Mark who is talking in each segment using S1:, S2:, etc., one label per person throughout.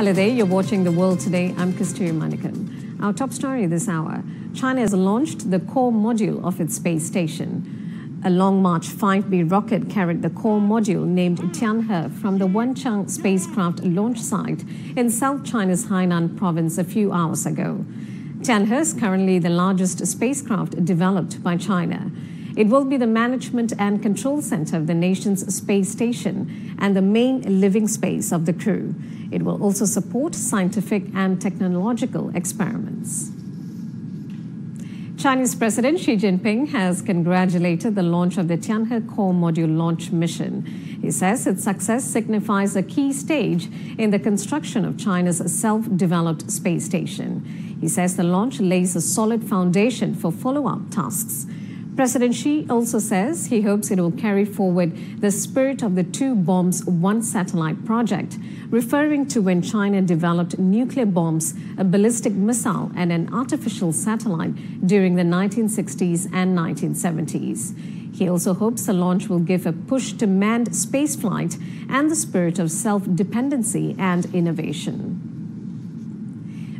S1: Hello there, you're watching The World Today. I'm Kasturi Manikan. Our top story this hour China has launched the core module of its space station. A Long March 5B rocket carried the core module named Tianhe from the Wenchang spacecraft launch site in South China's Hainan province a few hours ago. Tianhe is currently the largest spacecraft developed by China. It will be the management and control center of the nation's space station and the main living space of the crew. It will also support scientific and technological experiments. Chinese President Xi Jinping has congratulated the launch of the Tianhe core module launch mission. He says its success signifies a key stage in the construction of China's self developed space station. He says the launch lays a solid foundation for follow up tasks. President Xi also says he hopes it will carry forward the spirit of the two bombs, one satellite project, referring to when China developed nuclear bombs, a ballistic missile, and an artificial satellite during the 1960s and 1970s. He also hopes the launch will give a push to manned spaceflight and the spirit of self dependency and innovation.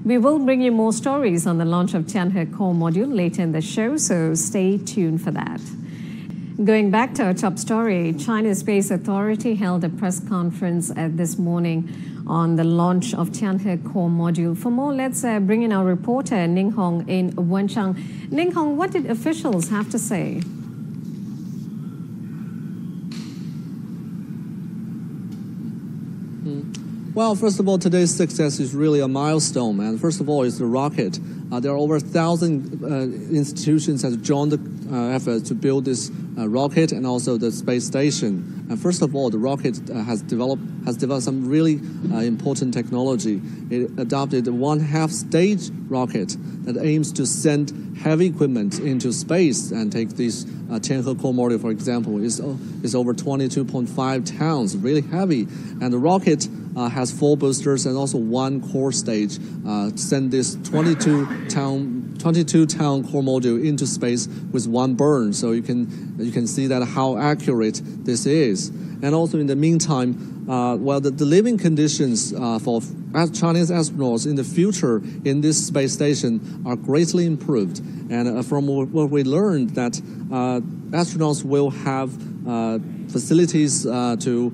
S1: We will bring you more stories on the launch of Tianhe core module later in the show, so stay tuned for that. Going back to our top story, China's Space Authority held a press conference uh, this morning on the launch of Tianhe core module. For more, let's uh, bring in our reporter Ning Hong in Wenchang. Ning Hong, what did officials have to say?
S2: Well, first of all, today's success is really a milestone, and first of all, it's the rocket. Uh, there are over a thousand uh, institutions that joined the uh, effort to build this uh, rocket and also the space station. And first of all, the rocket uh, has developed has developed some really uh, important technology. It adopted a one half stage rocket that aims to send heavy equipment into space and take this uh, Tianhe core module, for example, is is over 22.5 tons, really heavy, and the rocket has four boosters and also one core stage. Uh, send this 22 ton 22 ton core module into space with one burn. So you can you can see that how accurate this is. And also in the meantime, uh, well, the, the living conditions uh, for Chinese astronauts in the future in this space station are greatly improved. And uh, from what we learned, that uh, astronauts will have facilities to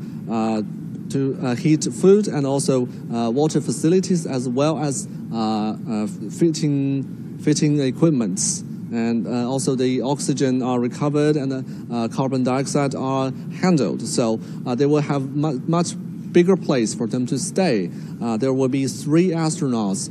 S2: to uh, heat food and also uh, water facilities as well as uh, fitting fitting equipments and uh, also the oxygen are recovered and the uh, carbon dioxide are handled. So uh, they will have mu- much bigger place for them to stay. there will be three astronauts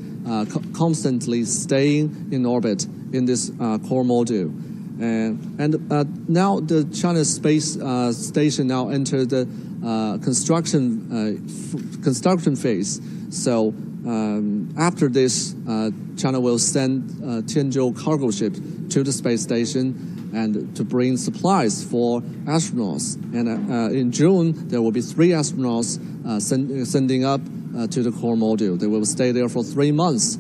S2: co- constantly staying in orbit in this core module. And, and now the China Space Station now entered the uh, construction uh, construction phase. So um, after this, uh, China will send uh, Tianzhou cargo ship to the space station and to bring supplies for astronauts. And uh, in June, there will be three astronauts uh, send, sending up to the core module. They will stay there for three months.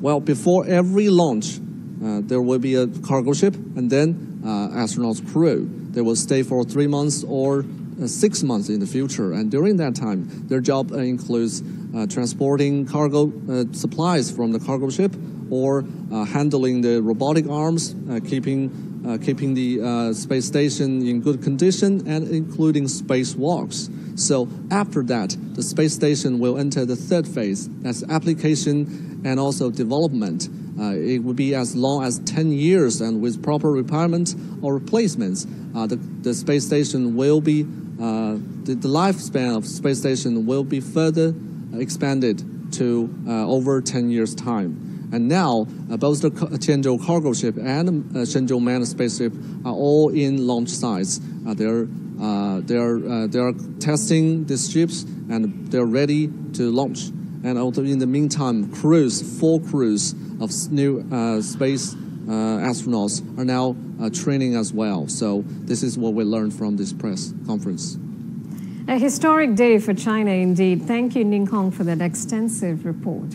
S2: well, before every launch, there will be a cargo ship and then astronauts crew. They will stay for three months or uh, six months in the future. And during that time, their job uh, includes uh, transporting cargo supplies from the cargo ship or handling the robotic arms, keeping uh, keeping the uh, space station in good condition and including spacewalks. So after that, the space station will enter the third phase, that's application and also development. Uh, it will be as long as 10 years, and with proper repairment or replacements, the, the space station will be uh, the, the, lifespan of space station will be further expanded to uh, over 10 years' time. And now, uh, both the Tianzhou cargo ship and uh, Shenzhou manned spaceship are all in launch sites. Uh, they're uh, they're they're testing these ships and they're ready to launch. And in the meantime, crews, four crews of new space astronauts are now uh, training as well. So this is what we learned from this press conference.
S1: A historic day for China indeed. Thank you, Ning Hong, for that extensive report.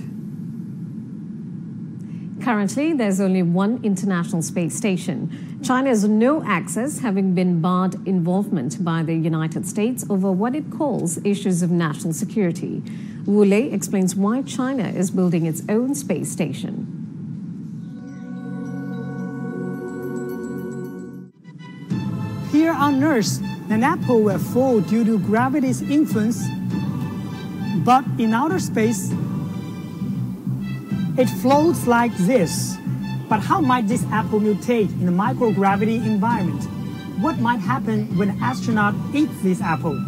S1: Currently, there's only one international space station. China has no access, having been barred involvement by the United States over what it calls issues of national security. Wu Lei explains why China is building its own space station.
S3: On Earth, an apple will fall due to gravity's influence, but in outer space, it floats like this. But how might this apple mutate in a microgravity environment? What might happen when an astronaut eats this apple?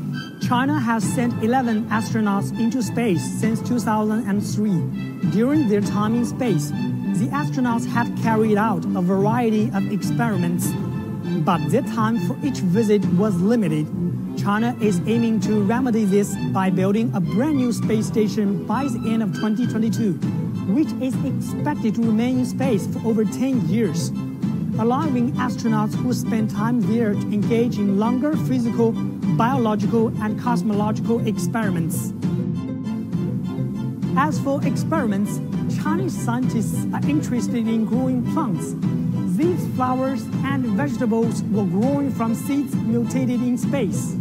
S3: China has sent 11 astronauts into space since 2003. During their time in space, the astronauts have carried out a variety of experiments, but the time for each visit was limited. China is aiming to remedy this by building a brand new space station by the end of 2022, which is expected to remain in space for over 10 years, allowing astronauts who spend time there to engage in longer physical, biological, and cosmological experiments. As for experiments, Chinese scientists are interested in growing plants. Flowers and vegetables were grown from seeds mutated in space.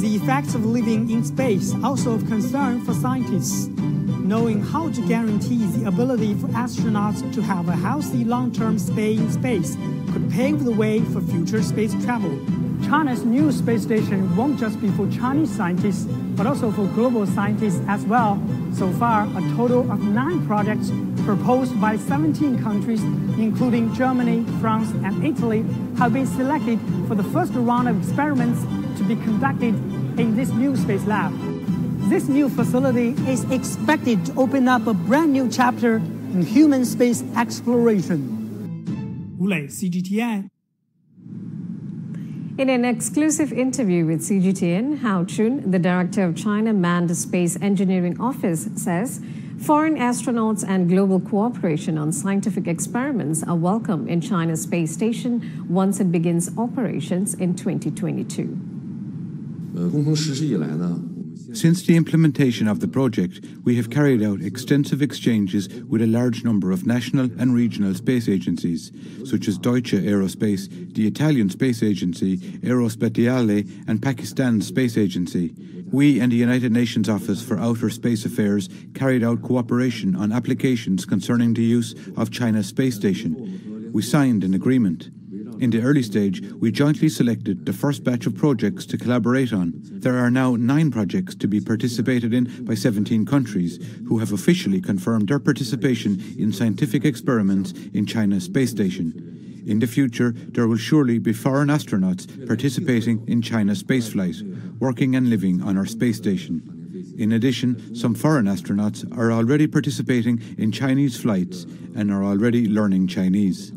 S3: The effects of living in space also of concern for scientists. Knowing how to guarantee the ability for astronauts to have a healthy long-term stay in space could pave the way for future space travel. China's new space station won't just be for Chinese scientists, but also for global scientists as well. So far, a total of nine projects proposed by 17 countries, including Germany, France, and Italy, have been selected for the first round of experiments to be conducted in this new space lab. This new facility is expected to open up a brand new chapter in human space exploration. Wu Lei, CGTN.
S1: In an exclusive interview with CGTN, Hao Chun, the director of China Manned Space Engineering Office, says foreign astronauts and global cooperation on scientific experiments are welcome in China's space station once it begins operations in 2022.
S4: 呃，工程实施以来呢，
S5: since the implementation of the project, we have carried out extensive exchanges with a large number of national and regional space agencies, such as Deutsche Aerospace, the Italian Space Agency, Aerospatiale, and Pakistan's Space Agency. We and the United Nations Office for Outer Space Affairs carried out cooperation on applications concerning the use of China's space station. We signed an agreement. In the early stage, we jointly selected the first batch of projects to collaborate on. There are now nine projects to be participated in by 17 countries, who have officially confirmed their participation in scientific experiments in China's space station. In the future, there will surely be foreign astronauts participating in China's spaceflight, working and living on our space station. In addition, some foreign astronauts are already participating in Chinese flights and are already learning Chinese.